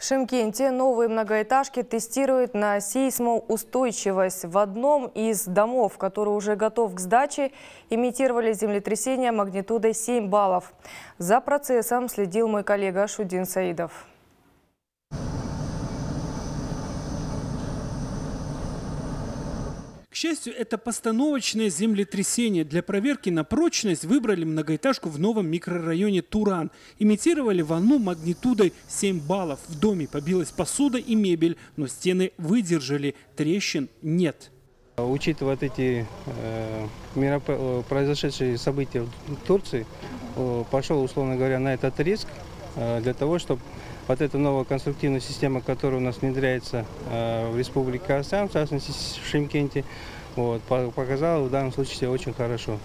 В Шимкенте новые многоэтажки тестируют на сейсмоустойчивость. В одном из домов, который уже готов к сдаче, имитировали землетрясение магнитудой 7 баллов. За процессом следил мой коллега Шудин Саидов. К счастью, это постановочное землетрясение. Для проверки на прочность выбрали многоэтажку в новом микрорайоне Туран. Имитировали волну магнитудой 7 баллов. В доме побилась посуда и мебель, но стены выдержали, трещин нет. Учитывая вот эти э, э, произошедшие события в Турции, э, пошел, условно говоря, на этот риск для того, чтобы вот эта новая конструктивная система, которая у нас внедряется э, в Республике Казахстан, в частности в Шимкенте, вот, показала в данном случае себя очень хорошо.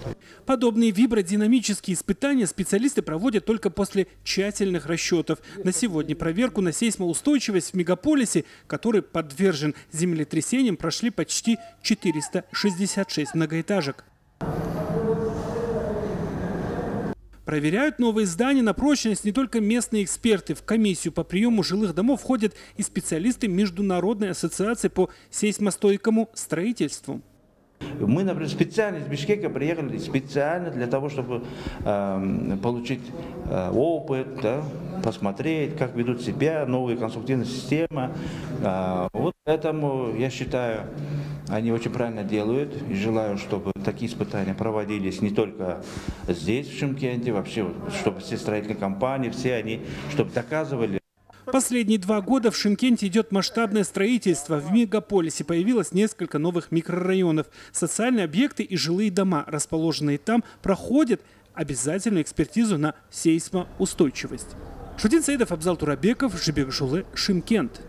Подобные вибродинамические испытания специалисты проводят только после тщательных расчетов. На сегодня проверку на сейсмоустойчивость в мегаполисе, который подвержен землетрясениям, прошли почти 466 многоэтажек. Проверяют новые здания на прочность не только местные эксперты. В комиссию по приему жилых домов входят и специалисты Международной ассоциации по сейсмостойкому строительству. Мы, например, специально из Бишкека приехали специально для того, чтобы э, получить э, опыт, да, посмотреть, как ведут себя новые конструктивные системы. Э, вот поэтому я считаю, они очень правильно делают и желаю, чтобы такие испытания проводились не только здесь, в Шимкенте, вообще, чтобы все строительные компании, все они, чтобы доказывали, Последние два года в Шимкенте идет масштабное строительство. В мегаполисе появилось несколько новых микрорайонов. Социальные объекты и жилые дома, расположенные там, проходят обязательную экспертизу на сейсмоустойчивость. Шутин Саидов, Абзал Турабеков, Жибек Жулы, Шимкент.